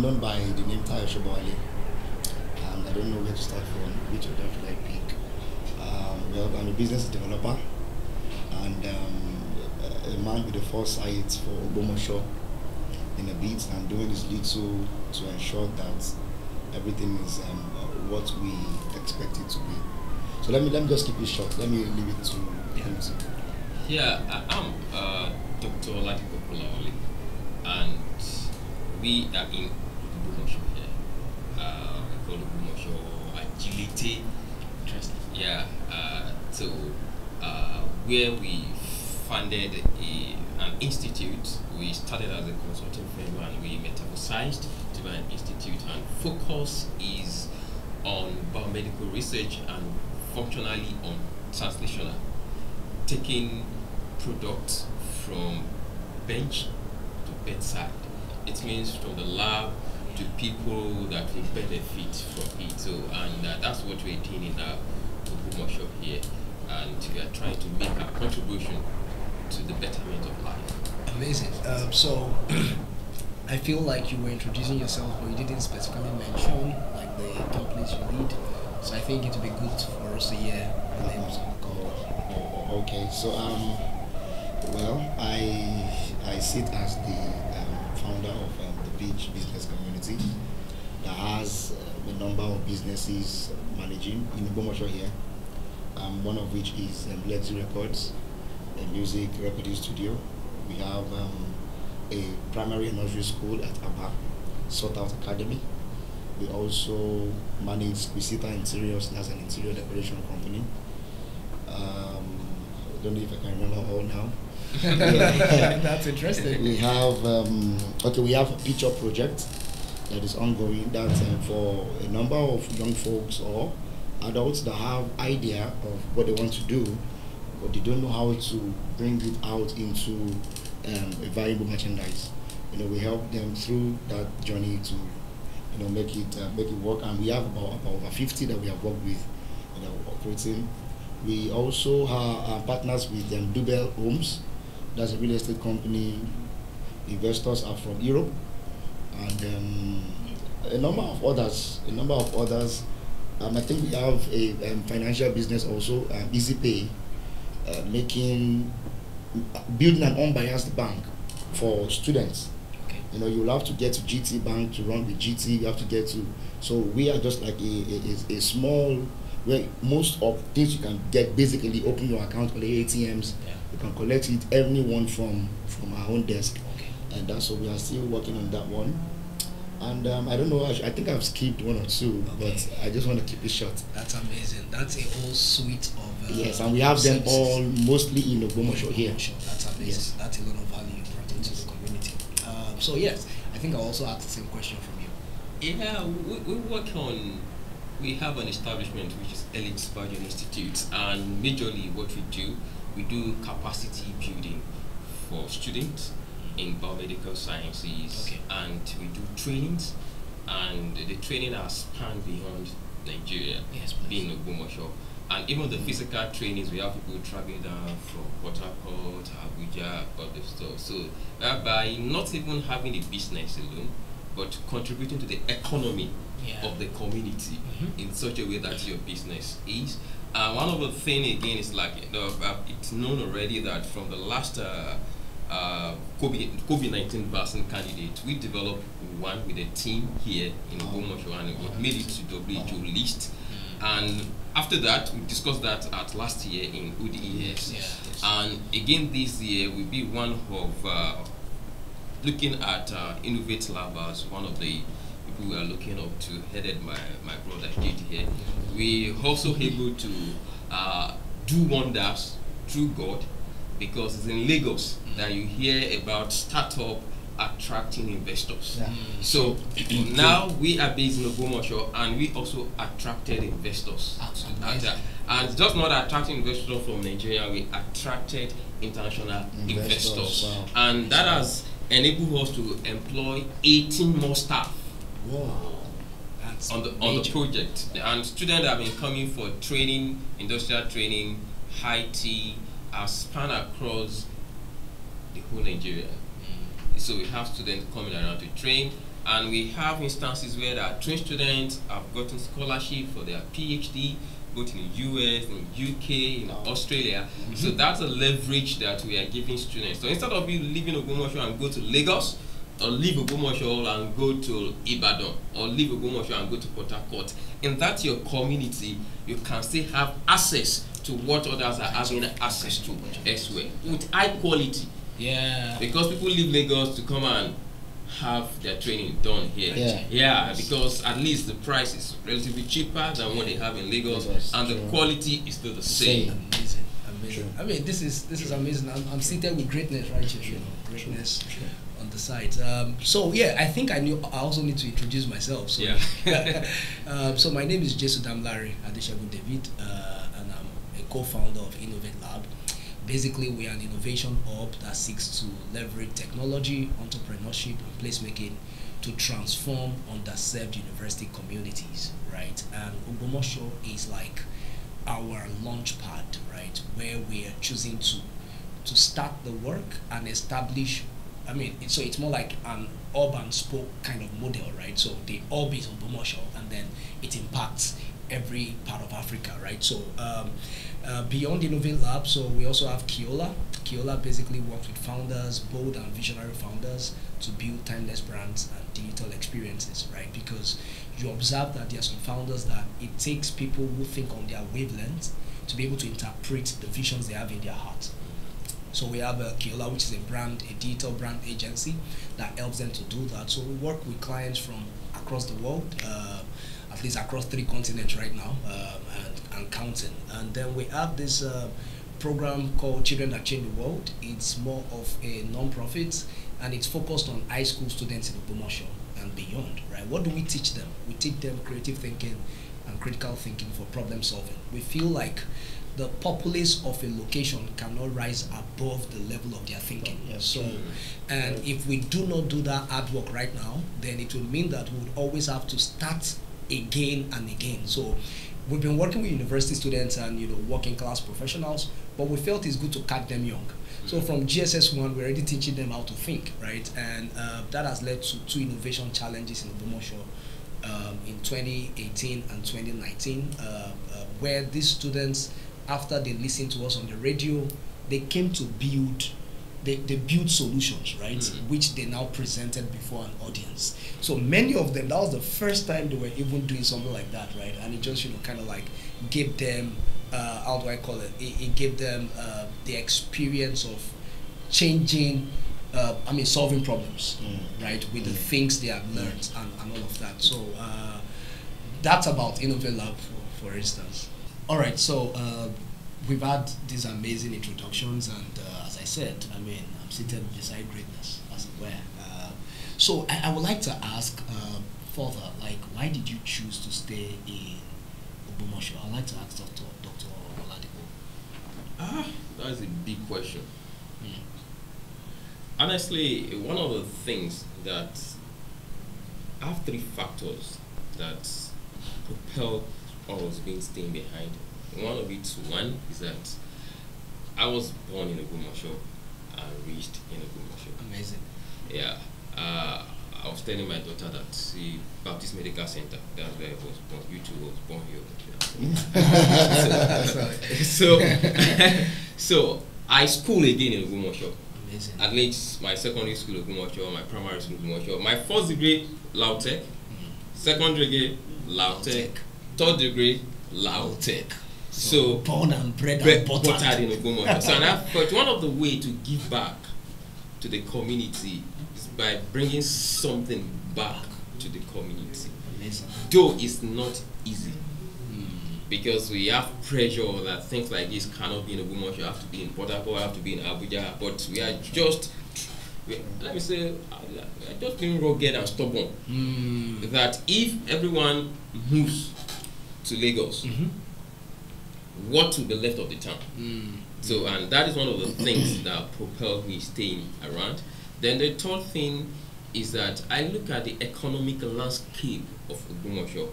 I'm known by the name Tayo Sobowale. And I don't know where to start from, which of them should I pick. Um, well, I'm a business developer and um, a man with the foresight for Ogbomoso in a bit and doing his little to ensure that everything is um, what we expect it to be. So let me let me just keep it short. Let me leave it to Yeah. him. to- Yeah, I- I'm uh, Dr. Oladipo Kolawole, and we are in Ogbomoso here. Uh, we call it Agility. Interesting. Yeah, uh, so uh, where we funded a, an institute, we started as a consulting firm and we metamorphosized to an institute, and focus is on biomedical research and functionally on translational, taking products from bench to bedside. It means from the lab to people that will benefit from it. So, and uh, that's what we're doing in our Ogbomoso here, and we are trying to make a contribution to the betterment of life. Amazing. Um, so, I feel like you were introducing yourself, but you didn't specifically mention like the companies you lead. So I think it would be good for us to hear the names. Oh, oh, okay, so um, well, I I sit as the founder of um, the Beach Business Community that has uh, a number of businesses managing in Ogbomoso here. Um, one of which is um, Lexi Records, a music recording studio. We have um, a primary and nursery school at Abba, Sort Out Academy. We also manage Quisita Interiors, that's an interior decoration company. Um, I don't know if I can remember all now. That's interesting. We have um, okay, we have a picture project that is ongoing. That um, for a number of young folks or adults that have idea of what they want to do, but they don't know how to bring it out into um, a valuable merchandise. You know, we help them through that journey to, you know, make it uh, make it work. And we have about, about over 50 that we have worked with, you know, operating. We also are, are partners with um, Dubel Homes. That's a real estate company. Investors are from Europe, and um, a number of others. A number of others. Um, I think we have a um, financial business also, um, EasyPay, uh, making building an unbiased bank for students. Okay. You know, you'll have to get to GT Bank to run with GT. You have to get to. So we are just like a, a, a, small, where most of things you can get basically open your account on the ATMs. Yeah. You can collect it anyone from from our own desk, Okay. and that's what we are still working on that one. And um, I don't know. I, I think I've skipped one or two, but I just want to keep it short. That's amazing. That's a whole suite of. Uh, yes, and we have them services. all mostly in Ogbomoso here. Sure, that's amazing. Yes. That's a lot of value you brought into the community. Um, so yes, I think I'll also ask the same question from you. Yeah, we, we work on, we have an establishment which is Helix Biogen Institute, and majorly what we do, we do capacity building for students in biomedical sciences, Okay. and we do trainings, and the training has spanned beyond Nigeria, Yes, being Ogbomoso. And even the physical trainings, we have people traveling down from Port Harcourt, Abuja, all the stuff. So, by not even having a business alone, but contributing to the economy Yeah. of the community Mhm. in such a way that your business is. Uh, one of the thing again is like you know, it's known already that from the last uh, uh, COVID nineteen vaccine candidate, we developed one with a team here in. Ogbomoso and we made it to WHO list. Mm. And after that, we discussed that at last year in ODES. Yeah, yes. And again this year will be one of uh, looking at uh, Ennovate Lab as one of the we are looking up to, headed by my brother JD here. We also able to uh, do wonders through God because it's in Lagos that you hear about startup attracting investors. Yeah. Mm. So now we are based in Ogbomoso and we also attracted investors. Amazing. uh, and just not attracting investors from Nigeria, we attracted international Investors, investors. wow. And that has enabled us to employ 18 more staff Whoa. That's on the on the project. And students have been coming for training, industrial training, high T, have span across the whole Nigeria. Mm. So we have students coming around to train, And we have instances where our trained students have gotten scholarship for their PhD, both in the US, in UK, in Australia. Mm -hmm. So that's a leverage that we are giving students. So instead of you leaving Ogbomoso and go to Lagos, or leave Ogbomoso and go to Ibadan, or leave Ogbomoso and go to Port Harcourt, in that your community, you can still have access to what others are having access to elsewhere with high quality. Yeah. Because people leave Lagos to come and have their training done here. Yeah. Yeah, because at least the price is relatively cheaper than what they have in Lagos, Lagos, and true. the quality is still the same. Same. Amazing, amazing. True. I mean, this is this is amazing. I'm, I'm seated with greatness right here. You know, greatness on the side. Um, so yeah, I think I knew. I also need to introduce myself. So Yeah. um, so my name is Jesu Damlari Adeshagun David, uh, and I'm a co-founder of Ennovate Lab. Basically, we are an innovation hub that seeks to leverage technology, entrepreneurship, and placemaking to transform underserved university communities, right? And Ogbomoso is like our launch pad, right, where we are choosing to to start the work and establish. I mean, so it's more like an urban spoke kind of model, right? So the hub is Ogbomoso, and then it impacts every part of Africa, right? So um, uh, beyond Ennovate Lab, so we also have Kiola. Kiola basically works with founders, bold and visionary founders, to build timeless brands and digital experiences, right? Because you observe that there are some founders that it takes people who think on their wavelength to be able to interpret the visions they have in their heart. So we have uh, Kiola, which is a brand, a digital brand agency that helps them to do that. So we work with clients from across the world, uh, at least across three continents right now, um, and, and counting. And then we have this uh, program called Children That Change the World. It's more of a non-profit, and it's focused on high school students in Ogbomoso and beyond. Right? What do we teach them? We teach them creative thinking and critical thinking for problem solving. We feel like the populace of a location cannot rise above the level of their thinking. Yes. So, and if we do not do that hard work right now, then it will mean that we would always have to start again and again. So, we've been working with university students and you know working class professionals, but we felt it's good to catch them young. So from JSS one, we're already teaching them how to think, right? And uh, that has led to two innovation challenges in Ogbomoso um, in 2018 and 2019, uh, uh, where these students, after they listened to us on the radio, they came to build, they, they build solutions, right? Mhm. Which they now presented before an audience. So many of them, that was the first time they were even doing something like that, right? And it just, you know, kind of like gave them, uh, how do I call it? It, it gave them uh, the experience of changing, uh, I mean, solving problems Mm. right, with the things they have learned and, and all of that. So uh, that's about Ennovate Lab, for, for instance. All right, so uh, we've had these amazing introductions, and uh, as I said, I mean, I'm seated beside greatness, as it were. Uh, so I, I would like to ask uh, further, like, why did you choose to stay in Ogbomoso? I'd like to ask Dr. Dr. Oladipo. Ah, that's a big question. Mm. Honestly, one of the things that I have three factors that propel us being staying behind. One of it, one is that I was born in a Ogbomoso and raised in a Ogbomoso. Amazing. Yeah. Uh, I was telling my daughter that the Baptist Medical Center, that's where I was born. You two was born here. So, so I school again in Ogbomoso. Amazing. At least my secondary school Ogbomoso, my primary school Ogbomoso. My first degree, Lautech. Second degree, Lautech. Third degree, Lautech. So, born and bred bre- and buttered. buttered in so, and I thought one of the way to give back to the community is by bringing something back to the community. Amazing. Though it's not easy Mm. because we have pressure that things like this cannot be in Ogbomoso, you have to be in Port Harcourt, you have to be in Abuja, but we are just, we, let me say, we are just being rugged and stubborn. Mm. That if everyone moves to Lagos, Mhm. what will be left of the town? Mm. So, and that is one of the things that propelled me staying around. Then the third thing is that I look at the economic landscape of Ogbomoso.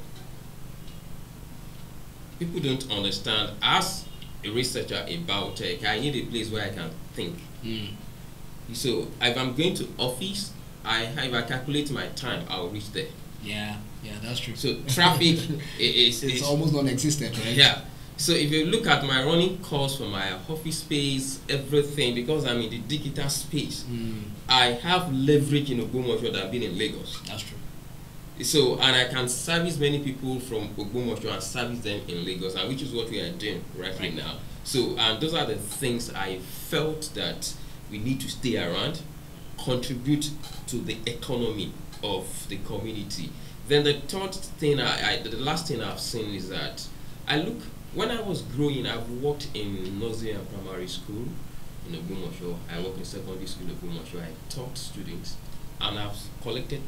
People don't understand. As a researcher about tech, I need a place where I can think. Mm. So, if I'm going to office, I if I calculate my time, I'll reach there. Yeah, yeah, that's true. So traffic is, it's is almost non-existent, right? yeah. So if you look at my running costs for my office space, everything, because I'm in the digital space, Mm, I have leverage in Ogbomoso than being in Lagos. that's true. So and I can service many people from Ogbomoso and service them in Lagos, and which is what we are doing right, Right. now. So and those are the things I felt that we need to stay around, contribute to the economy of the community. Then the third thing I, I the last thing I've seen is that I look when I was growing, I've worked in nursery and primary school in Ogbomoso. I worked in secondary school in Ogbomoso. I taught students, and I've collected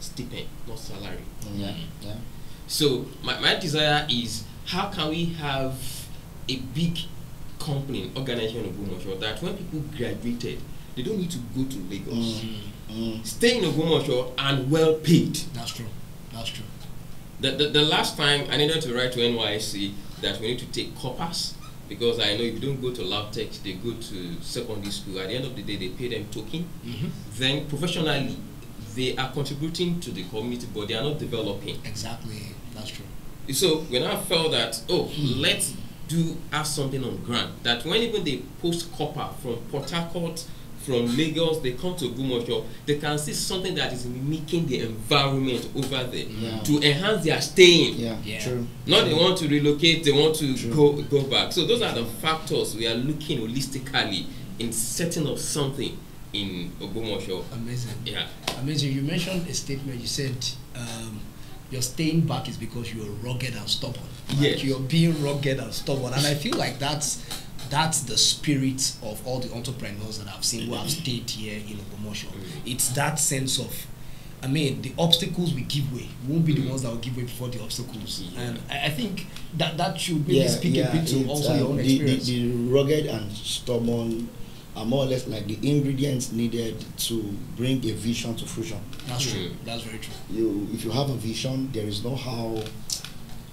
stipend, not salary. Yeah, yeah. So my, my desire is how can we have a big company, organization in Ogbomoso that when people graduated, they don't need to go to Lagos. Mm. Mm. Stay in Ogbomoso and well paid. That's true. That's true. The, the, the last time I needed to write to NYSC that we need to take corpers because I know if you don't go to Lautech, they go to secondary school. At the end of the day, they pay them token. Mm-hmm. Then professionally, they are contributing to the community, but they are not developing. Exactly. That's true. So when I felt that, oh, let's do have something on grant that when even they post corper from Port Harcourt, from Lagos, they come to Ogbomoso, they can see something that is mimicking the environment over there Yeah. to enhance their staying. Yeah, Yeah. true. Not they want to relocate, they want to True. go go back. So those are the factors we are looking holistically in setting up something in Ogbomoso. Amazing. Yeah. Amazing. You mentioned a statement. You said um, your staying back is because you're rugged and stubborn. Like Yes. You're being rugged and stubborn, and I feel like that's that's the spirit of all the entrepreneurs that I've seen who have stayed here in Ogbomoso. Mm. It's that sense of. I mean, the obstacles we give way. We won't be the Mm. ones that will give way before the obstacles. Yeah. And I I think that that should really speak a bit to it's, also um, your own the, the, experience. the rugged and stubborn are more or less like the ingredients needed to bring a vision to fruition. that's true. Mm. That's very true. You, if you have a vision, there is no how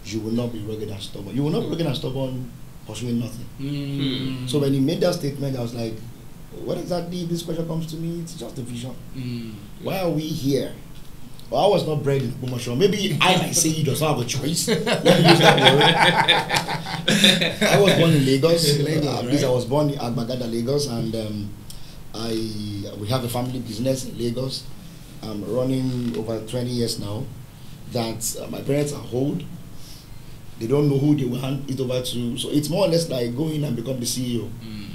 you will not be rugged and stubborn. You will not be rugged and stubborn pursuing nothing. Mm. So when he made that statement, I was like, what exactly this question comes to me? It's just a vision. Mm. Why are we here? Well, I was not bred in Ogbomoso. Maybe I might say he does not have a choice. Let me use that word. I was born in Lagos. Lagos, uh, at least I was born in Agbagada, Lagos, and um, I we have a family business in Lagos. I'm running over 20 years now. That uh, my parents are old. They don't know who they will hand it over to. So it's more or less like go in and become the CEO. Mm.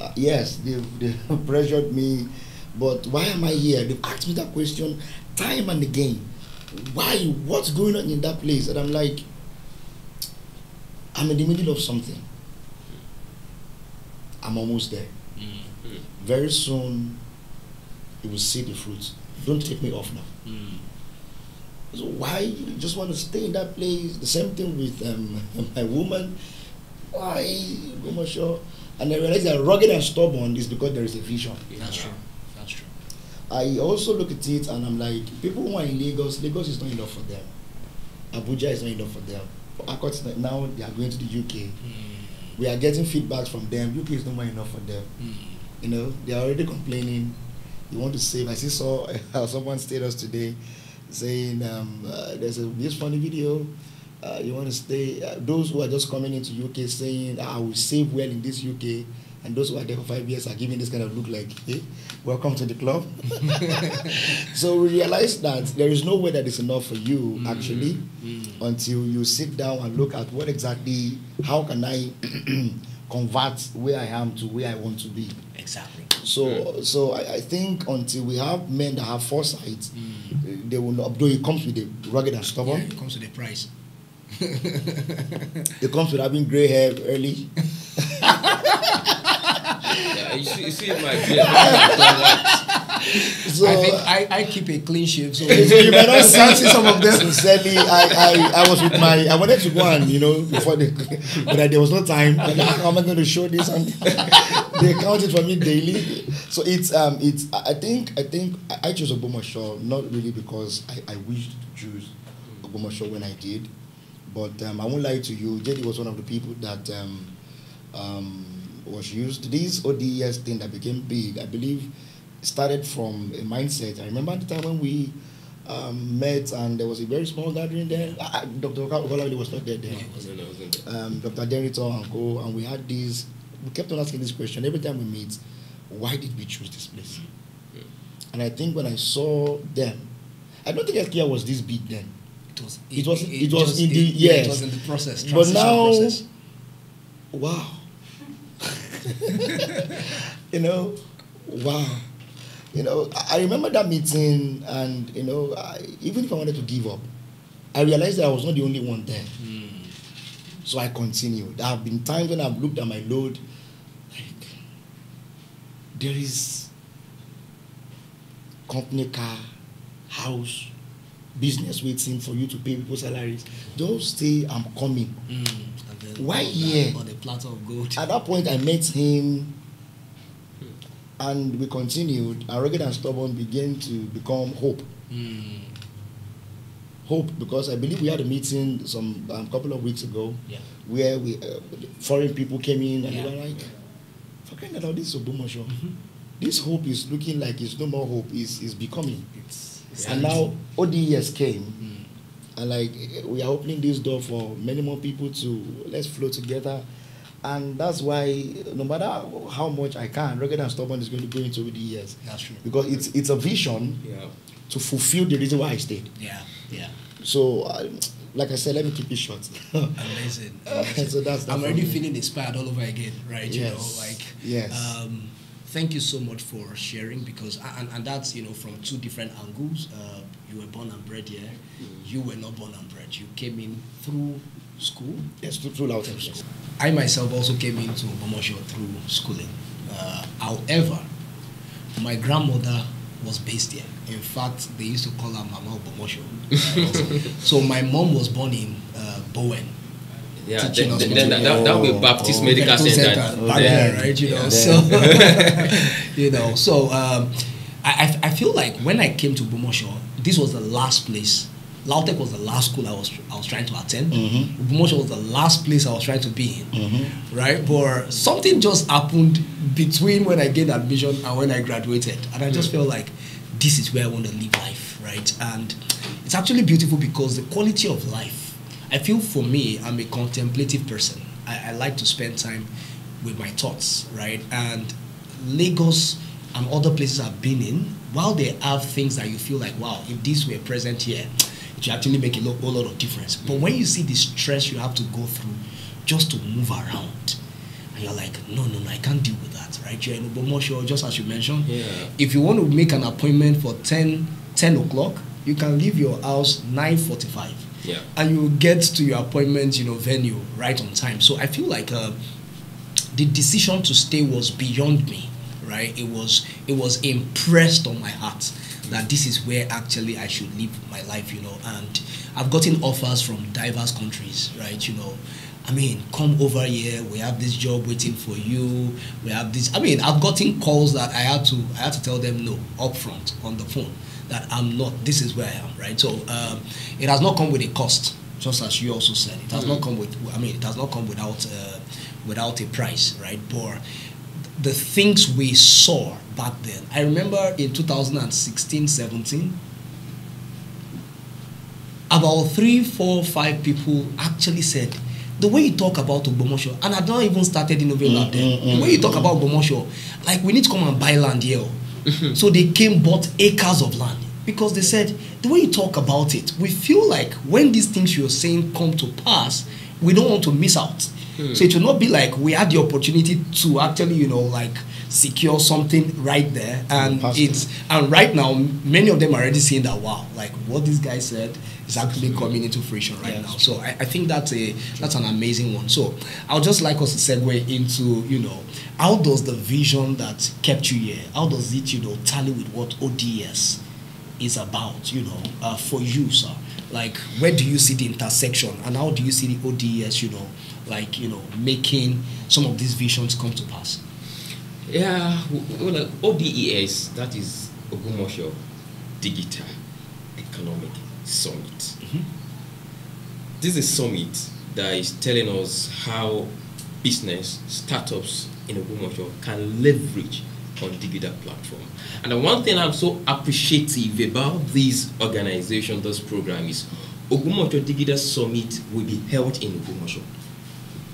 Uh, yes, they've, they've pressured me, but why am I here? They've asked me that question time and again. Why? What's going on in that place? And I'm like, I'm in the middle of something. I'm almost there. Mm. Very soon, you will see the fruits. Don't take me off now. Mm. So why you just want to stay in that place? The same thing with um, my woman. Why? Go sure. And I realized that rugged and stubborn is because there is a vision. That's true. That's true. I also look at it and I'm like, people who are in Lagos, Lagos is not enough for them. Abuja is not enough for them. Now they are going to the UK. Mm. We are getting feedbacks from them. UK is not more enough for them. Mm. You know, they are already complaining. You want to save. I see saw uh, someone status today saying um, uh, there's a this funny video. Uh, you want to stay. Uh, those who are just coming into UK saying "Ah, I will save well in this UK, and those who are there for five years are giving this kind of look like, hey, welcome to the club. so we realize that there is no way that is enough for you Mm. actually Mm. until you sit down and look at what exactly how can I convert where I am to where I want to be. Exactly. So so I, I think until we have men that have foresight, Mm. they will not. Though it comes with the rugged and Yeah, stubborn, it comes with the price. it comes with having gray hair early. Yeah, you see, you see my beard. I've done what? So. I think I, I keep a clean shave, so so you might not see, see some of them. Sincerely, I, I, I was with my, I wanted to go and, you know, before the, but there was no time. And how am I going to show this? And they count it for me daily. So it's, um, it's, I think, I think I chose Ogbomoso not really because I, I wished to choose Ogbomoso when I did, but um, I won't lie to you. JD was one of the people that um, um, was used. This ODS thing that became big, I believe started from a mindset. I remember the time when we um, met and there was a very small gathering there. Uh, Dr. Okolawale was not there then. No, wasn't there. Um, Dr. Derrito and co, and we had this. We kept on asking this question every time we meet. Why did we choose this place? And I think when I saw them, I don't think Healthcare was this big then. It was. It was- it was just- in the- yeah, yes. It was in the process. But now- process. Wow. you know, wow. You know, I I remember that meeting, and you know, I, even if I wanted to give up, I realized that I was not the only one there. Hmm. So I continued. There have been times when I've looked at my load, like there is company car, house, business waiting for you to pay people's salaries. Don't stay, I'm coming. Mm. Then Why here? On a platter of gold. At that point, I met him, and we continued. Rugged and stubborn began to become hope. Mm. Hope, because I believe we had a meeting some um, couple of weeks ago Yeah. where we uh, foreign people came in and Yeah. they were like, "For crying out loud, this is Ogbomoso. Mhm. This hope is looking like it's no more hope. is is becoming." It's, it's And now ODS came, Mm. and like we are opening this door for many more people to let's flow together and that's why no matter how much i can rugged and stubborn is going to go into the years That's true. because it's it's a vision Yeah. to fulfill the reason why i stayed Yeah. Yeah. so uh, like i said let me keep it short Amazing. amazing. so that's that I'm already me. feeling inspired all over again, right? You Yes. know, like Yes. Um, thank you so much for sharing because and, and that's you know from two different angles. Uh, you were born and bred here. You were not born and bred. You came in through school. yes through, through Lautech school. I myself also came into Ogbomoso through schooling. Uh, however, my grandmother was based here. In fact, they used to call her Mama Ogbomoso. so my mom was born in uh, Bowen. Yeah, then, then, then that, do. that, that will be Baptist Oh, Medical Medical Center. Center back Then- then, right? You know, yeah. so you know, so um, I, I I feel like when I came to Ogbomoso, this was the last place. Lautech was the last school I was I was trying to attend. Mhm. Ogbomoso was the last place I was trying to be in, Mhm. right? But something just happened between when I gained admission and when I graduated, and I just felt like this is where I want to live life, right? And it's actually beautiful because the quality of life. I feel for me, I'm a contemplative person. I, I like to spend time with my thoughts, right? And Lagos and other places I've been in, while they have things that you feel like, wow, if this were present here, it should actually make a lo- whole lot of difference. But when you see the stress you have to go through just to move around, and you're like, no, no, no, I can't deal with that, right? You're in Ogbomoso, just as you mentioned. Yeah. If you want to make an appointment for 10, 10 o'clock, you can leave your house 9.45 Yeah. and you get to your appointment, you know, venue right on time. So I feel like uh, the decision to stay was beyond me, right? It was it was impressed on my heart that this is where actually I should live my life, you know. And I've gotten offers from diverse countries, right? You know, I mean, come over here. We have this job waiting for you. We have this. I mean, I've gotten calls that I had to I had to tell them no upfront on the phone that I'm not. This is where I am, right? So um, it has not come with a cost, just as you also said. It has not come with. I mean, it has not come without uh, without a price, right? But the things we saw back then. I remember in 2016, 17, about three, four, five people actually said, the way you talk about Ogbomosho, and I've not even started innovating Mm, mm, then. mm, the way you talk about Ogbomosho, like we need to come and buy land here. so they came, bought acres of land because they said, the way you talk about it, we feel like when these things you're saying come to pass, we don't want to miss out. So it will not be like we had the opportunity to actually, you know, like secure something right there, and it's and right now many of them are already seeing that wow, like what this guy said is actually coming into fruition right Yes. now. So I, I think that's a that's an amazing one. So I would just like us to segue into you know how does the vision that kept you here, how does it you know tally with what ODS is about, you know, uh, for you, sir? Like, where do you see the intersection, and how do you see the ODS, you know, like, you know, making some of these visions come to pass? Yeah, well, uh, ODES, that is Ogbomoso Digital Economic Summit. This is a summit that is telling us how business, startups in Ogbomoso can leverage on digital platform. And the one thing I'm so appreciative about this organization, this program is Ogbomoso Digital Summit will be held in Ogbomoso.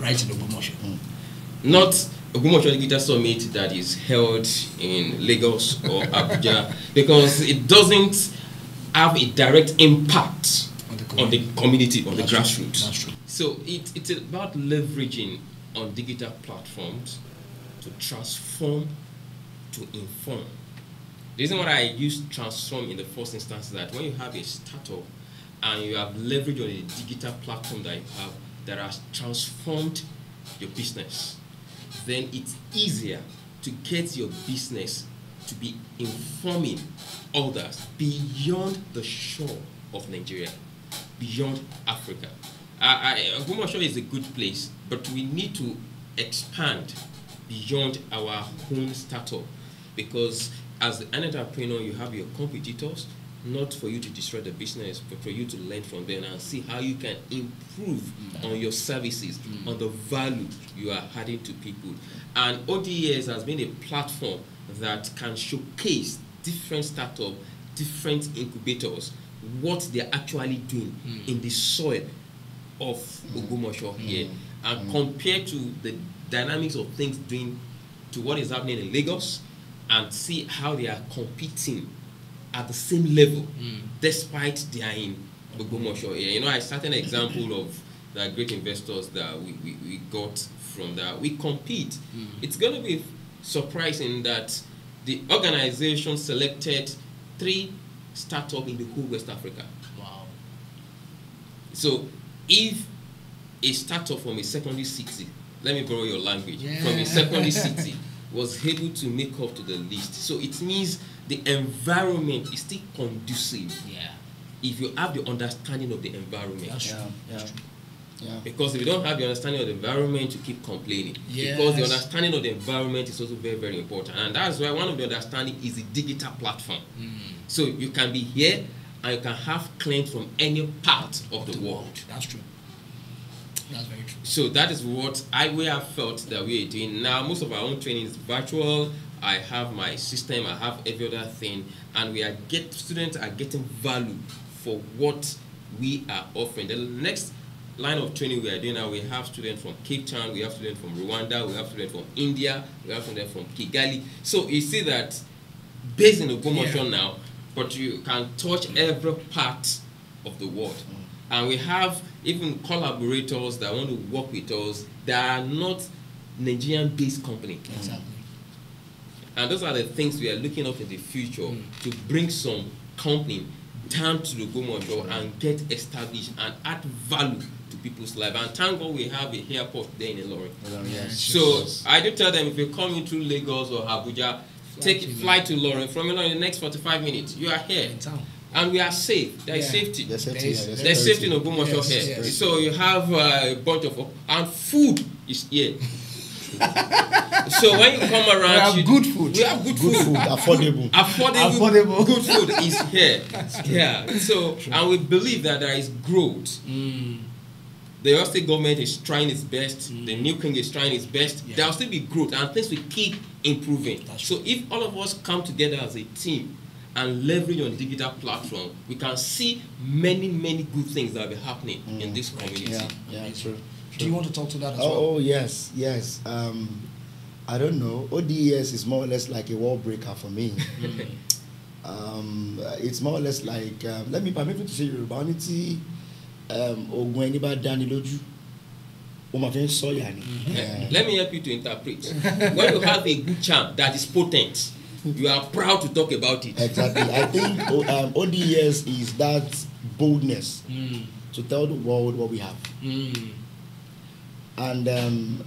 Right in Ogbomoso. Mm. Not Ogbomoso Digital Summit that is held in Lagos or Abuja because it doesn't have a direct impact on the, on the community, on That's the grassroots. True. So it, it's about leveraging on digital platforms to transform, to inform. The reason why I use transform in the first instance is that when you have a startup and you have leveraged on a digital platform that you have that has transformed your business, then it's easier to get your business to be informing others beyond the shore of Nigeria, beyond Africa. I, I, is a good place, but we need to expand beyond our own startup because as an entrepreneur, you have your competitors, not for you to destroy the business, but for you to learn from them and see how you can improve mm. on your services, mm. on the value you are adding to people. And ODS has been a platform that can showcase different startups, different incubators, what they're actually doing mm. in the soil of mm. Ogbomoso here, mm. and mm. compare to the dynamics of things doing to what is happening in Lagos, and see how they are competing at the same level, mm. despite they are in Ogbomoso here. You know, I started an example of the great investors that we, we, we got from that. We compete. Mm. It's going to be surprising that the organization selected three startups in the whole West Africa. Wow. So if a startup from a secondary city, let me borrow your language, yeah. from a secondary city was able to make up to the list. So it means the environment is still conducive. Yeah. If you have the understanding of the environment. That's true. Yeah. That's true. Yeah. Because if you don't have the understanding of the environment, you keep complaining. Yes. Because the understanding of the environment is also very, very important. And that's why one of the understanding is the digital platform. Mm. So you can be here and you can have clients from any part of, the, the world. world. That's true. That's very true. So that is what I we have felt that we are doing. Now most of our own training is virtual. I have my system, I have every other thing, and we are get students are getting value for what we are offering. The next line of training we are doing now, we have students from Cape Town, we have students from Rwanda, we have students from India, we have students from Kigali. So you see that based in Ogbomoso yeah. now, but you can touch every part of the world. Mm. And we have even collaborators that want to work with us that are not Nigerian based company. Exactly. And those are the things we are looking up in the future mm. to bring some company down to the Ogumosho and get established and add value to people's life. And thank God we have a airport there in Ilorin. Yes. So I do tell them if you come into Lagos or Abuja, take a flight to Ilorin. From Ilorin, in the next 45 minutes, you are here. In town. And we are safe. There is yeah. safety. There's safety. There's, there's, there's safety in Ogumosho yes, here. Yes. So you have uh, a bunch of and food is here. So when you come around, we have you, good food. We have good, good food. food, affordable. affordable, affordable, good food is here. yeah. So True. and we believe that there is growth. Mm. The Oyo State government is trying its best. Mm. The new king is trying its best. Yeah. There will still be growth, and things will keep improving. That's so if all of us come together as a team and leverage on digital platform, we can see many many good things that will be happening mm. in this community. Yeah, yeah, true. Do you want to talk to that as oh, well? Oh yes, yes. Um, I don't know. ODS is more or less like a wall breaker for me. um, it's more or less like um, let me permit me to say Yorùbá ní tí oògùn ẹni bá dáni lójú ó máa fi ń sọ̀yà ni. Mm-hmm. Let me help you to interpret. when you have a good charm that is potent, you are proud to talk about it. Exactly. I think um, ODS is that boldness mm. to tell the world what we have. Mm. And um,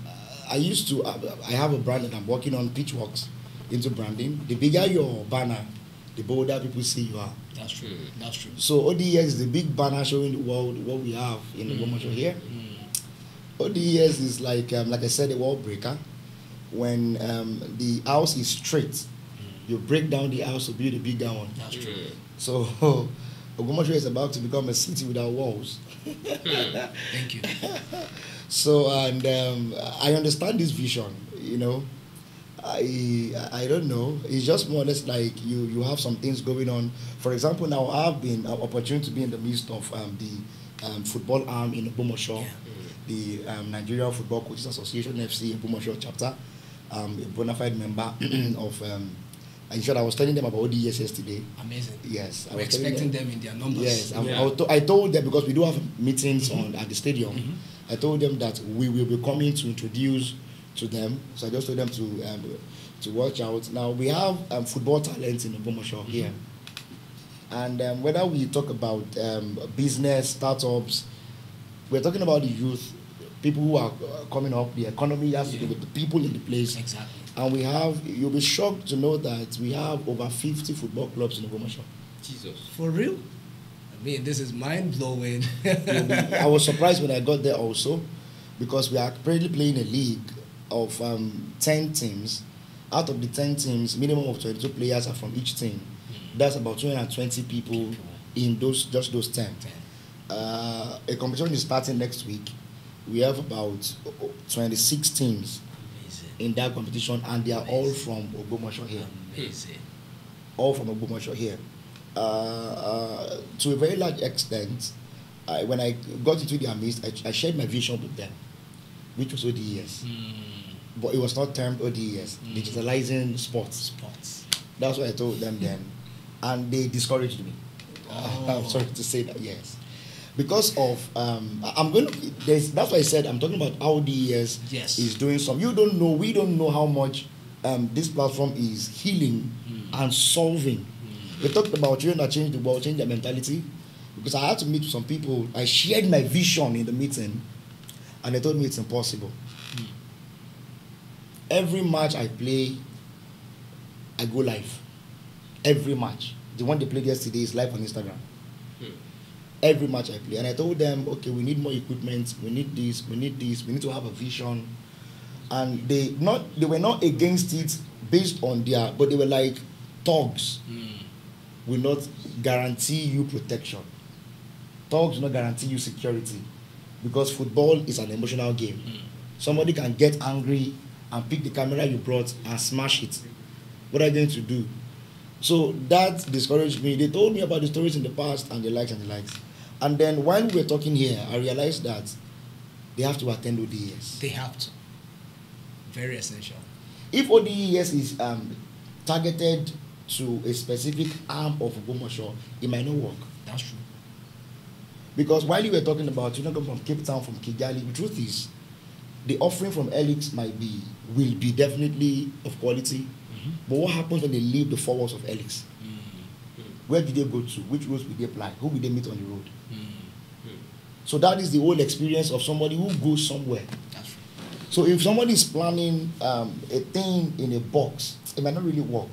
I used to, I have a brand that I'm working on, Pitchworks, into branding. The bigger your banner, the bolder people see you are. That's true. That's true. So ODS is the big banner showing the world what we have in the mm. here. Mm. ODS is like, um, like I said, a wall breaker. When um, the house is straight, mm. you break down the house to build a bigger one. That's true. So Ogbomoso is about to become a city without walls. Thank you. So, and um, I understand this vision, you know. I I don't know. It's just more or less like you you have some things going on. For example, now I've been an opportunity to be in the midst of um, the um, football arm in Ogbomoso, Yeah. the um, Nigeria Football Coaches Association FC Ogbomoso chapter, um, a bona fide member of. Um, in fact, I was telling them about ODS yesterday. Amazing. Yes, I We're was expecting them in their numbers. Yes, I'm- Yeah. I, to- I told them because we do have meetings on at the stadium. Mhm. I told them that we will be coming to introduce to them. So I just told them to um, to watch out. Now we have um, football talent in Ogbomoso here, and um, whether we talk about um, business startups, we're talking about the youth, people who are uh, coming up. The economy has to do with the people in the place. Exactly. And we have, you'll be shocked to know that we have over 50 football clubs in Ogbomoso. Jesus. For real? I mean, this is mind blowing. I was surprised when I got there also because we are currently playing a league of um, 10 teams. Out of the 10 teams, minimum of 22 players are from each team. That's about 220 people in those just those 10. Uh, a competition is starting next week. We have about 26 teams Amazing. in that competition, and they are all from Ogbomoso here. Amazing. all from Ogbomoso here. Uh, uh, to a very large extent, I, when I got into their midst, I, I shared my vision with them, which was ODS. Mm, But it was not termed ODS, Mm. digitalizing sports. sports. That's what I told them then. And they discouraged me. Oh. I'm sorry to say that, yes. Because of, um, I'm going to, there's, that's why I said I'm talking about how DES Yes. is doing some. You don't know, we don't know how much um, this platform is healing Mm. and solving. Mm. We talked about children that change the world, change their mentality. Because I had to meet some people. I shared my vision in the meeting, and they told me it's impossible. Mm. Every match I play, I go live. Every match. The one they played yesterday is live on Instagram. Hmm. Every match I play. And I told them, okay, we need more equipment, we need this, we need this, we need to have a vision. And they not they were not against it based on their but they were like thugs Mm. Will not guarantee you protection. Thugs will not guarantee you security because football is an emotional game. Mm. Somebody can get angry and pick the camera you brought and smash it. What are you going to do? So that discouraged me. They told me about the stories in the past and the likes and the likes. And then while we were talking here, I realized that they have to attend ODS. They have to. Very essential. If ODS is um, targeted to a specific arm of Ogbomoso, it might not work. That's true. Because while you were talking about you know come from Cape Town, from Kigali, the truth is the offering from Helix might be will be definitely of quality. Mhm. But what happens when they leave the four walls of Helix? Mm. Where do they go to? Which roads will they apply? Who will they meet on the road? Mm. So that is the whole experience of somebody who goes somewhere. That's true. So if somebody is planning um, a thing in a box, it might not really work.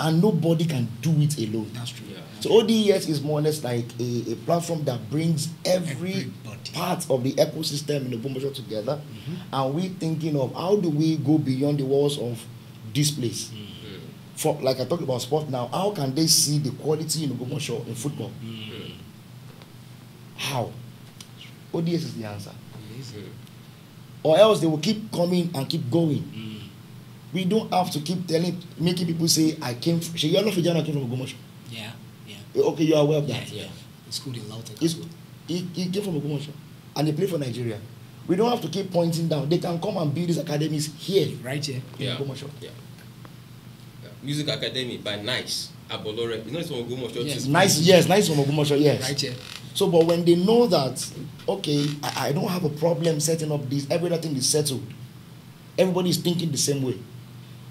And nobody can do it alone. That's true. Yeah. So ODS is more or less like a, a platform that brings every Everybody. part of the ecosystem in the Bombasho together, Mhm. and we thinking of how do we go beyond the walls of this place. Mm. For like I talked about sport now, how can they see the quality in Bombasho in football? Mm. How? ODS is the answer, Amazing. or else they will keep coming and keep going. Mm. We don't have to keep telling, making people say, "I came." From, Seyi Olofinjana came from Ogbomoso. Yeah. Yeah. Eh, okay, you are aware of Yeah. that. Yeah. It's good in Lautech. He's, he, he came from Ogbomoso and he played for Nigeria. We don't have to keep pointing down. They can come and build these academies here Right here. in Yeah. Ogbomoso. Yeah. yeah. Music Academy by Nice Abolore. You know it's from Ogbomoso Yes. too. Nice, yes, nice from Ogbomoso, yes. Right here. So, but when they know that, okay, I, I don't have a problem setting up this, everything is settled. Everybody is thinking the same way.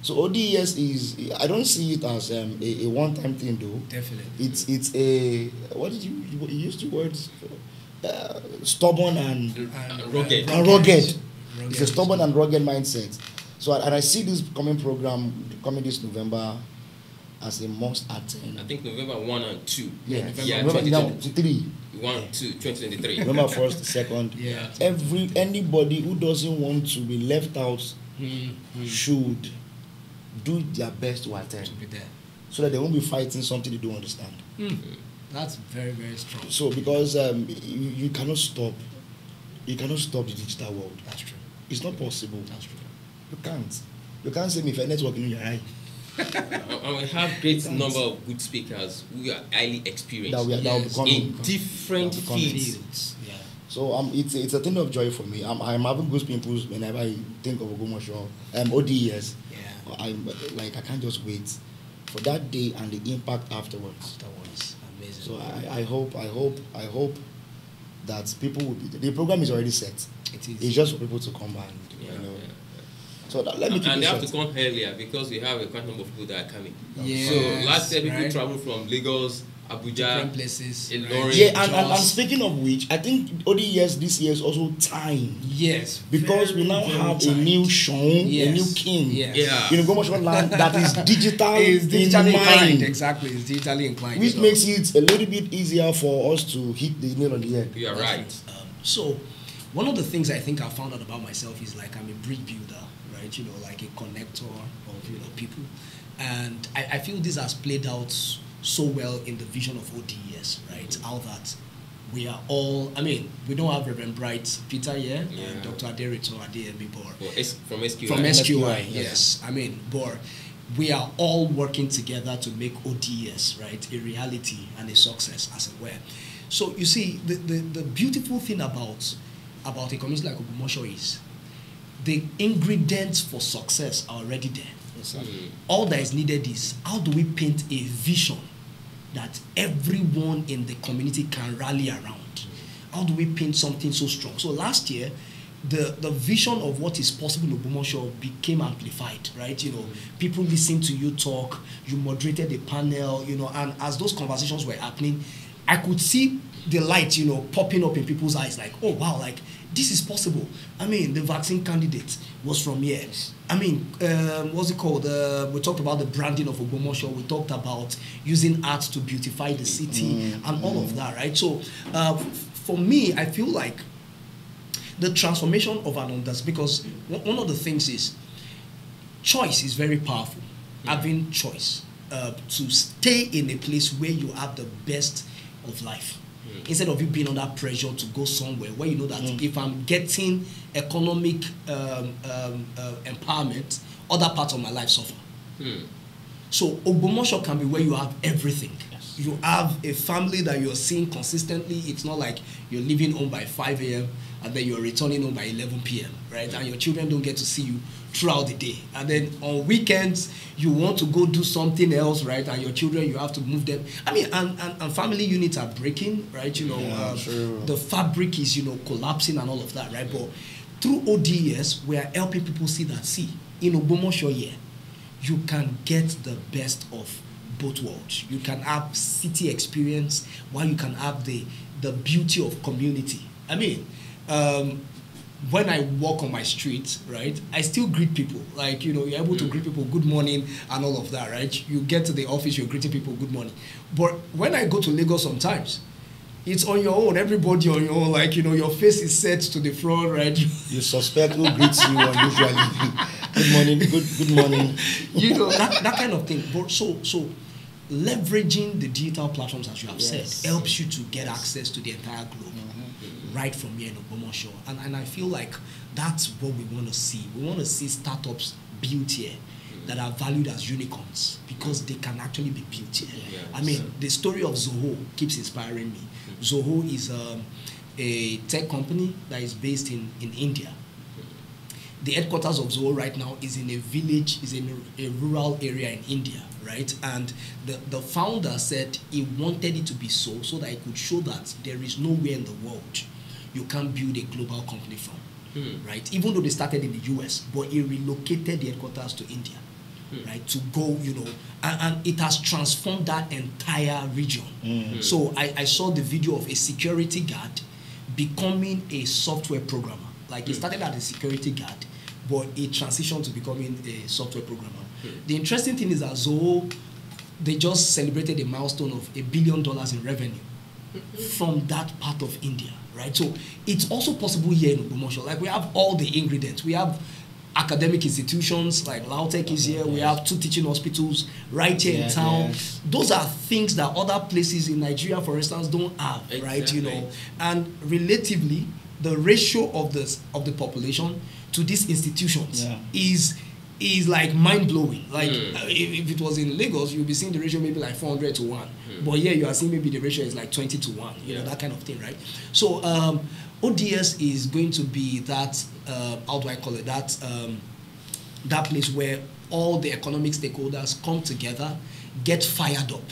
So ODS is, I don't see it as um, a, a one-time thing though. Definitely. It's it's a what did you you used the words uh, stubborn and Uh, rugged. and rugged. It's a stubborn and rugged mindset. So and I see this coming program coming this November as a must attend. I think November 1 and 2. Yeah, November- yeah November now, 2023. three. 1, 2, 2023. November first, second. Yeah. Every anybody who doesn't want to be left out Mm. Mm. should do their best to attend, To be there. so that they won't be fighting something they don't understand. Mm. That's very very strong. So because um, you, you cannot stop, you cannot stop the digital world. That's true. It's not possible. That's true. You can't. you can't say me if I network in your eye. and we have great number of good speakers who are highly experienced That we are, that will Yes. become in different that fields. Fields. Yeah. So um, it's it's a thing of joy for me. I'm I'm having goosebumps whenever I think of a Ogbomoso. Um, ODS. Yeah. I'm like I can't just wait for that day and the impact afterwards. Afterwards. Amazing. So I, I hope I hope I hope that people will be the program is already set. it is. It's just for people to come and Yeah, you know. yeah. So that, let me and keep and it they have short. to come earlier because we have a quite number of people that are coming. Yes, so last year people right. traveled from Lagos, Abuja, different places. in right? Lorry. Yeah, and, and, and speaking of which, I think ODES this year is also time Yes. because we now very have a tight. new Soun, a new king. Yes. Yeah. In Ogbomoso land that is digital It's digitally in inclined. mind, Exactly. It's digitally inclined. which makes it a little bit easier for us to hit the nail on the head. You are right. Um, so, one of the things I think I found out about myself is like I'm a bridge builder, right? You know, like a connector of you know people, and I, I feel this has played out so well in the vision of ODES, right? How that we are all. I mean, we don't have Reverend Bright Peter here Yeah. and Dr. Aderito Adeyemi Bor Well, S- from SQI. from SQI, SQI, yes. yes. I mean, but we are all working together to make ODES, right, a reality and a success, as it were. So you see, the, the, the beautiful thing about about a community like Ogbomoso is the ingredients for success are already there. Mm. All that is needed is how do we paint a vision that everyone in the community can rally around? How do we paint something so strong? So last year, the, the vision of what is possible in Ogbomoso became amplified, right? You know, people listened to you talk, you moderated the panel, you know, and as those conversations were happening, I could see the light, you know, popping up in people's eyes, like, oh wow, like this is possible. I mean, the vaccine candidate was from here. I mean, um, what's it called? Uh, we talked about the branding of Ogbomoso. We talked about using art to beautify the city and all of that, right? So, uh, for me, I feel like the transformation of an because one of the things is choice is very powerful having choice uh, to stay in a place where you have the best of life instead of you being under pressure to go somewhere where you know that if i'm getting economic um, um, uh, empowerment other parts of my life suffer Mm. so Ogbomoso can be where you have everything. You have a family that you're seeing consistently. It's not like you're leaving home by 5 a.m. and then you're returning home by 11 p.m. Right? And your children don't get to see you throughout the day. And then on weekends you want to go do something else, right? And your children you have to move them. I mean, and and, and family units are breaking, right? You know, Yeah, um, the fabric is you know collapsing and all of that, right? But through ODS, we are helping people see that. See, in Ogbomoso here you can get the best of both worlds. You can have city experience while you can have the the beauty of community. I mean, um, when I walk on my street, right, I still greet people. Like you know, you're able to greet people good morning and all of that, right? You get to the office, you're greeting people good morning. But when I go to Lagos sometimes, it's on your own. Everybody on your own. Like you know, your face is set to the front, right? You suspect who greets you unusually. good morning, good good morning. you know that, that kind of thing but so so leveraging the digital platforms as you have Yes. said helps you to get access to the entire globe mm-hmm. right from here in Ogbomoso and and I feel like that's what we want to see. We want to see startups built here mm-hmm. that are valued as unicorns because they can actually be built here. Yeah. I mean the story of Zoho keeps inspiring me. Mm-hmm. Zoho is um, a tech company that is based in in India the headquarters of Zoho right now is in a village, is in a, a rural area in India, right? And the, the founder said he wanted it to be so, so that he could show that there is nowhere in the world you can build a global company from, Hmm. right? Even though they started in the US, but he relocated the headquarters to India, hmm. right? To go, you know, and, and it has transformed that entire region. Hmm. So I, I saw the video of a security guard becoming a software programmer. Like he hmm. started as a security guard, but he transitioned to becoming a software programmer. The interesting thing is that Zoho, they just celebrated a milestone of a billion dollars in revenue from that part of India, right? So it's also possible here in Ogbomoso. Like we have all the ingredients. We have academic institutions like Lautech is here. We have two teaching hospitals right here Yeah, in town. yes. Those are things that other places in Nigeria, for instance, don't have, right? You Exactly. know, and relatively, the ratio of the of the population to these institutions Yeah. is is like mind blowing. Like Mm. uh, if, if it was in Lagos, you'll be seeing the ratio maybe like 400 to 1. Mm. But here you are seeing maybe the ratio is like 20 to 1, you know, that kind of thing, right? So um, ODES is going to be that, uh, how do I call it, that, um, that place where all the economic stakeholders come together, get fired up.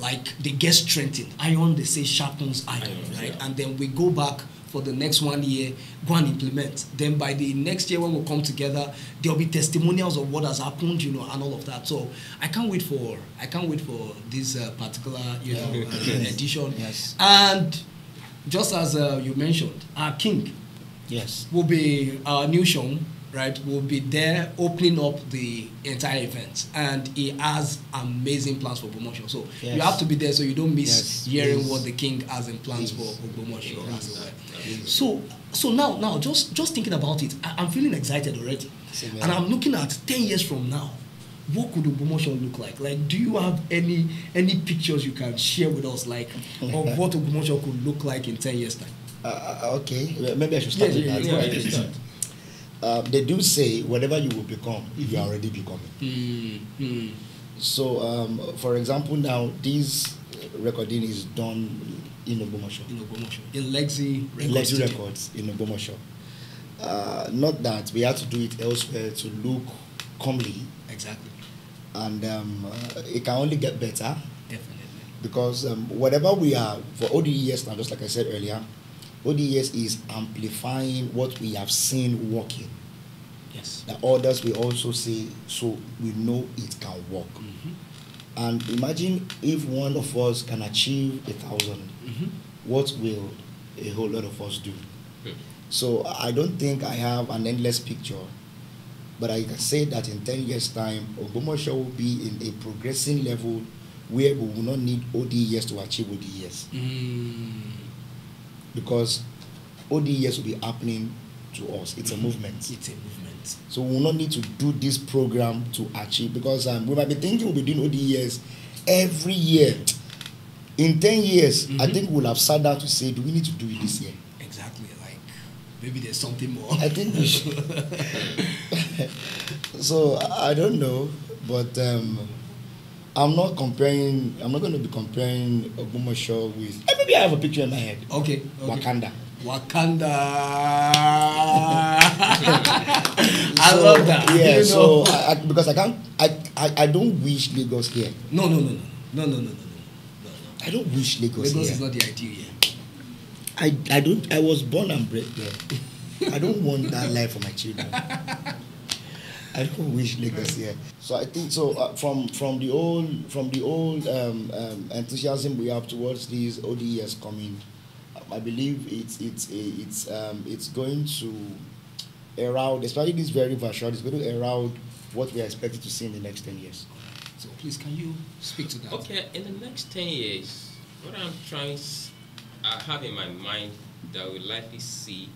Like they get strengthened. Iron, they say, sharpens iron, Iron, right? yeah. And then we go back for the next one year, go and implement. Then by the next year when we come together, there'll be testimonials of what has happened, you know, and all of that. So I can't wait for I can't wait for this uh, particular you know uh, edition. Yes. And just as uh, you mentioned, our king Yes. will be our new show, right? Will be there opening up the entire event, and he has amazing plans for Ogbomoso. So you have to be there so you don't miss Yes, hearing please. what the king has in plans Please. for Ogbomoso as well. So so now now just just thinking about it, I, I'm feeling excited already, Same and I'm looking at ten years from now. What could the Ogbomoso look like? Like, do you have any any pictures you can share with us, like, of what a promotion could look like in ten years time? Uh, uh, okay, maybe I should start Yeah, with yeah, that. yeah, right? yeah, start. Uh, they do say whatever you will become, you are already becoming. Mm, mm. So, um, for example, now this recording is done in Ogbomoso. in Ogbomoso. In Lexi in Records. Lexi Studio. Records in Ogbomoso. Uh, not that we had to do it elsewhere to look comely, Exactly. and um, uh, it can only get better Definitely. because um, whatever we are for all the years now, just like I said earlier, ODES is amplifying what we have seen working. Yes. The others will also see, so we know it can work. Mm-hmm. And imagine if one of us can achieve a thousand, Mm-hmm. what will a whole lot of us do? Hmm. So I don't think I have an endless picture, but I can say that in 10 years' time, Ogbomoso will be in a progressing level where we will not need ODES to achieve ODS. Mm. Because ODES will be happening to us. It's a movement. It's a movement. So we will not need to do this program to achieve because um, we might be thinking we'll be doing ODES every year. In 10 years, I Mhm. think we'll have sat down to say, do we need to do it this year? Exactly. Like maybe there's something more. I think we should. so I I don't know, but um, I'm not comparing. I'm not going to be comparing Ogumosho with. Eh, maybe I have a picture in my head. Okay. okay. Wakanda. Wakanda. I love that. Yeah. You know? So I, I, because I can't. I, I I don't wish Lagos here. No no no no no no no no. no. I don't wish Lagos, Lagos here. Lagos is not the ideal here. I I don't. I was born and bred there. I don't want that life for my children. I don't wish Lagos here. So I think so. Uh, from from the old from the old um, um, enthusiasm we have towards these ODES coming, I believe it's it's it's um, it's going to around, especially this very version, it's going to around what we are expected to see in the next ten years. So please, can you speak to that? Okay, in the next 10 years, what I'm trying, I have in my mind that we'll likely see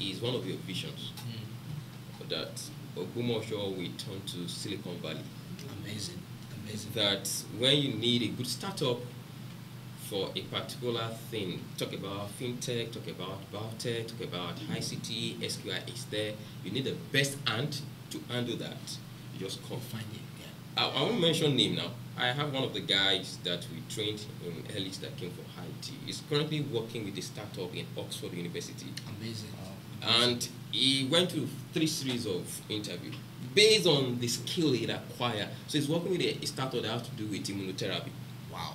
is one of your visions Mm. that Ogbomoso will turn to Silicon Valley. Amazing, amazing. That when you need a good startup for a particular thing, talk about fintech, talk about biotech, talk about ICT, SQI is there, you need the best hand to handle that. You just come. Find it. Yeah. I, I won't mention name now. I have one of the guys that we trained in Helix that came from IT. He's currently working with a startup in Oxford University. Amazing. And he went through three series of interview based on the skill he acquired. So he's working with a, startup that has to do with immunotherapy. Wow.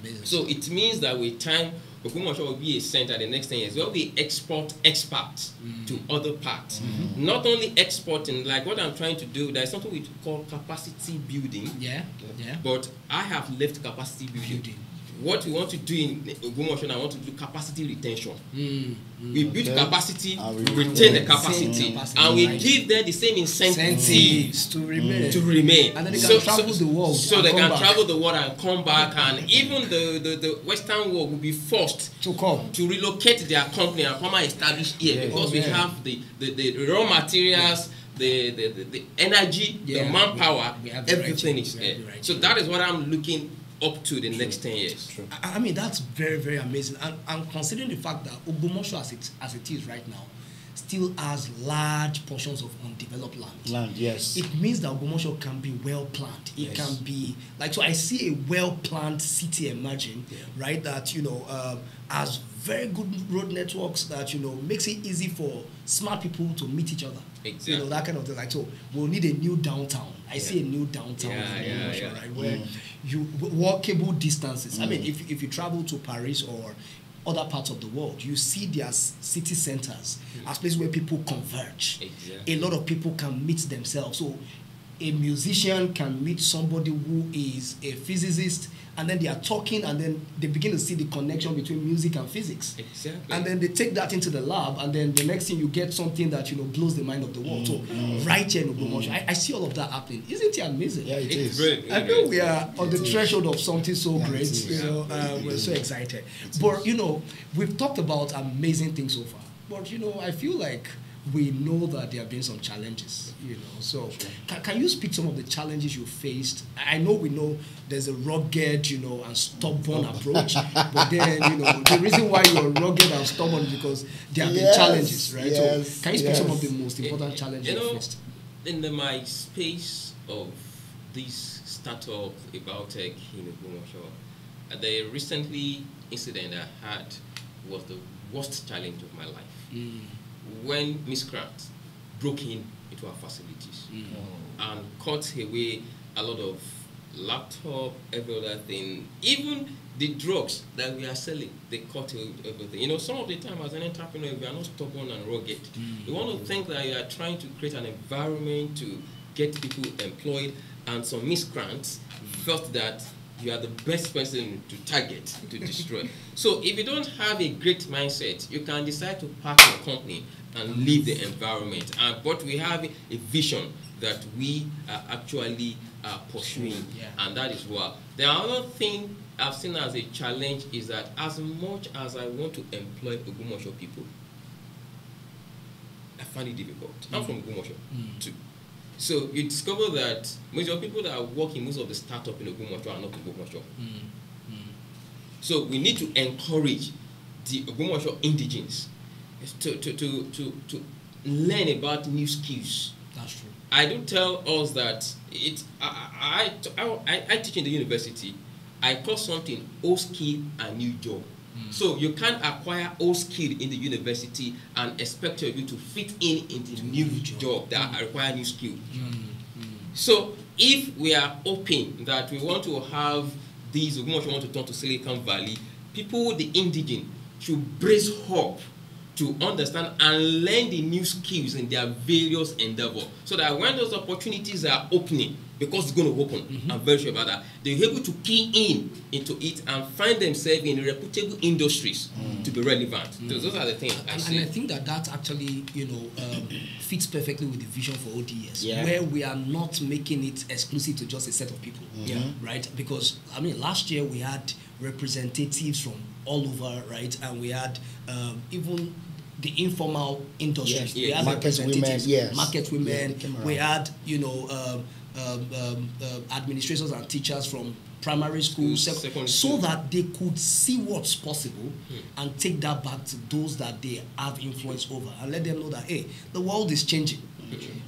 Amazing. So it means that with time, Ogbomoso will be a center the next 10 years where we export experts Mm. to other parts. Not only exporting, like what I'm trying to do, there's something we call capacity building. yeah, yeah. But I have left capacity building. Building. What we want to do in Ogbomoso, I want to do capacity retention. Mm, mm. We build Okay. capacity, And we we retain the capacity, capacity. and we Right. give them the same incentive Incentives to remain. to remain. And then they can travel the world So they can back. travel the world and come back, and even the, the, the Western world will be forced to come. to relocate their company and come and establish here Yeah. because Oh, we yeah. have the, the, the raw materials, the, the, the, the energy, Yeah. the manpower, We have the right everything chip. is We have here. right so that is what I'm looking up to the next 10 years. True. I, I mean, that's very, very amazing. And, and considering the fact that Ogbomoso as it, as it is right now, still has large portions of undeveloped land. Land, yes. It means that Ogbomoso can be well planned. It Yes. can be like so. I see a well planned city emerging, Yeah. right? That you know um, has very good road networks that you know makes it easy for smart people to meet each other. You know that kind of thing. Like so, we'll need a new downtown. I see a new downtown Yeah, yeah, yeah. right? Where Mm. you walkable distances. I mean, Mm. if if you travel to Paris or other parts of the world, you see their city centers as places where people converge Exactly. a lot of people can meet themselves. So a musician can meet somebody who is a physicist and then they are talking and then they begin to see the connection between music and physics. Exactly. And then they take that into the lab and then the next thing you get something that you know blows the mind of the world. So mm, mm. right here in Ogbomoso, mm. I, I see all of that happening. Isn't it amazing? yeah, it It's is. brilliant. I feel we are on the It is. threshold of something so Yeah, great. You know, uh, we're so excited. But you know, we've talked about amazing things so far. But you know, I feel like we know that there have been some challenges. You know, so can, can you speak some of the challenges you faced? I I know we know there's a rugged, you know, and stubborn approach. But then you know, the reason why you're rugged and stubborn is because there have been challenges, right? yes, so can you speak some of the most important Eh, challenges you you know, faced? in the my space of this startup about tech in Ogbomoso, uh, the recently incident I had was the worst challenge of my life. Mm, When miscreants broke in into our facilities mm, and cut away a lot of laptop, every other thing, even the drugs that we are selling, they cut everything. You know, some of the time as an entrepreneur, we are not stubborn and rugged. Mm. You want to think that you are trying to create an environment to get people employed, and some miscreants felt that you are the best person to target to destroy. so if you don't have a great mindset, you can decide to park your company and leave the environment. And but we have a vision that we are actually uh, pursuing, Yeah. and that is what. The other thing I've seen as a challenge is that as much as I want to employ Ogbomoso people, I find it difficult. I'm from Ogbomoso Mm. too. So you discover that most of the people that are working, most of the startup in Ogbomoso are not Ogbomoso. mm, mm. So we need to encourage the Ogbomoso indigenes to, to, to, to, to learn about new skills. That's true. I do tell us that it. I, I, I, I teach in the university. I call something old skill and new job. So you can't acquire old skill in the university and expect you to fit in into new job. job that require new skill. Mm, mm. So if we are open that we want to have these, we want to turn to Silicon Valley, people, the indigene, should brace up to understand and learn the new skills in their various endeavor. So that when those opportunities are opening because it's going to open i'm very sure about that they're able to key in into it and find themselves in reputable industries to be relevant. Those, those are the things i and, see. And I think that that actually, you know, um, fits perfectly with the vision for ODES, Yeah. where we are not making it exclusive to just a set of people, Yeah. right? Because I mean, last year we had representatives from all over, right, and we had um, even the informal industries. Yes, we yes. had Market representatives, women, yes. market women. they came we had, you know, um, um, um, um, administrators and teachers from primary school, Schools, sec- secondary so school. that they could see what's possible and take that back to those that they have influence over and let them know that hey the world is changing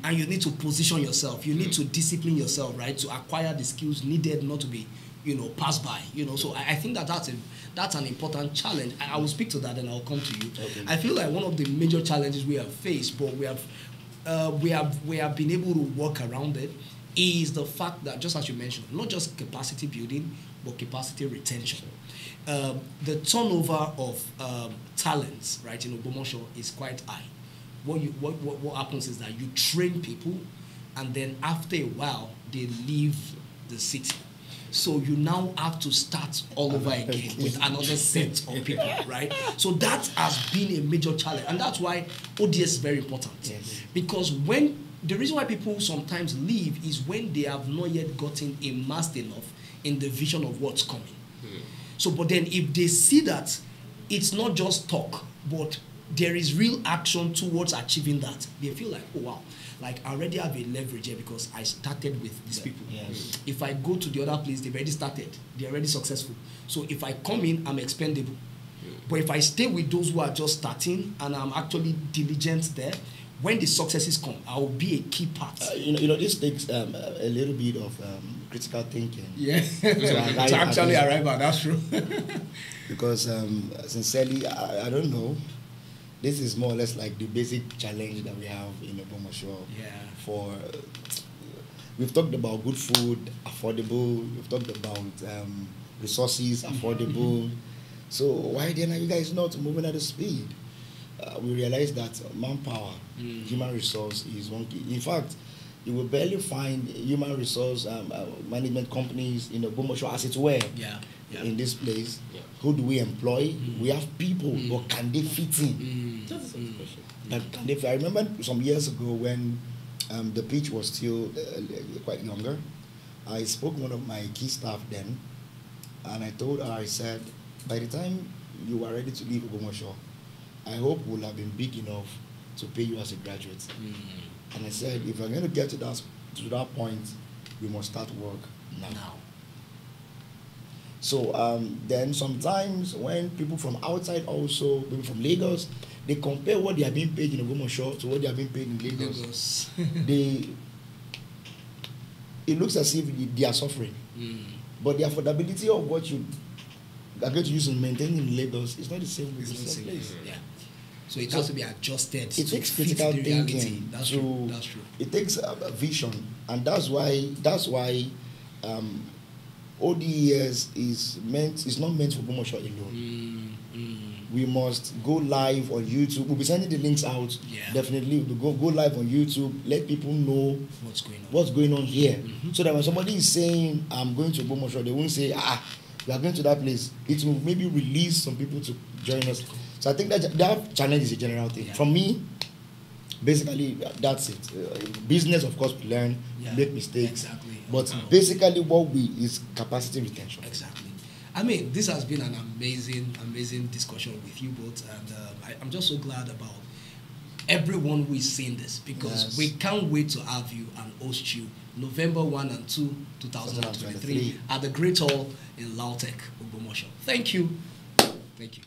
and you need to position yourself you need to discipline yourself right to acquire the skills needed not to be you know passed by you know so i, I think that that's a that's an important challenge. I, I will speak to that and i'll come to you. Okay. i feel like one of the major challenges we have faced but we have uh, we have we have been able to work around it is the fact that just as you mentioned not just capacity building but capacity retention. Um, the turnover of um, talents right in Ogbomoso is quite high. What you what, what what happens is that you train people and then after a while they leave the city so you now have to start all over again with another set of people right? So that has been a major challenge and that's why ODES is very important. Yes. because when the reason why people sometimes leave is when they have not yet gotten immersed enough in the vision of what's coming. Hmm. So, but then if they see that it's not just talk, but there is real action towards achieving that, they feel like, oh wow, like I already have a leverage here because I started with these people. Yes. If I go to the other place, they've already started, they're already successful. So if I come in, I'm expendable. But if I stay with those who are just starting and I'm actually diligent there, when the successes come, I will be a key part. Uh, you know, you know, this takes um, a little bit of um, critical thinking. Yeah, So to actually arrive at that's true. because um, sincerely, I, I don't know. This is more or less like the basic challenge that we have in Ogbomoso. Yeah. For we've talked about good food, affordable. We've talked about um, resources, affordable. So why then are you guys not moving at the speed? Uh, we realize that manpower, Mm. human resource is one key. In fact, you will barely find human resource um, uh, management companies in Ogbomoso as it were yeah, yeah. in this place. Yeah. Who do we employ? Mm. We have people, Mm. but can they fit in? Mm, That's a mm. question. Like, can they fit? I remember some years ago when um, the pitch was still uh, quite younger. I spoke to one of my key staff then, and I told her, I said, by the time you are ready to leave Ogbomoso, I hope we'll have been big enough to pay you as a graduate. Mm. And I said, if we're going to get to that, to that point, we must start work now. Now. So um, then sometimes when people from outside also, maybe from Lagos, they compare what they are being paid in Ogbomoso to what they are being paid in Lagos. Lagos. They, it looks as if they are suffering, Mm. but the affordability of what you are going to use in maintaining in Lagos is not the same with the same place. Yeah. So it So has to be adjusted. It to takes critical thinking That's to. true. That's true. It takes a, a vision, and that's why that's why um, ODS is meant is not meant for Ogomosho alone. Mm, mm. we must go live on YouTube. We'll be sending the links out. Yeah. Definitely, we'll go, go live on YouTube. Let people know What's going on? what's going on here. Mhm. So that when somebody is saying, I'm going to Bomosho, they won't say, ah, we are going to that place. It will maybe release some people to join us. So I think that that challenge is a general thing. Yeah. For me, basically, that's it. Uh, business, of course, we learn, Yeah. make mistakes. Exactly. But Oh. basically, what we is capacity retention. Exactly. I mean, this has been an amazing, amazing discussion with you both, and um, I, I'm just so glad about everyone who is seeing this because Yes. we can't wait to have you and host you November 1 and 2, 2023 2023. at the Great Hall in Lautech, Ogbomoso. Thank you. Thank you.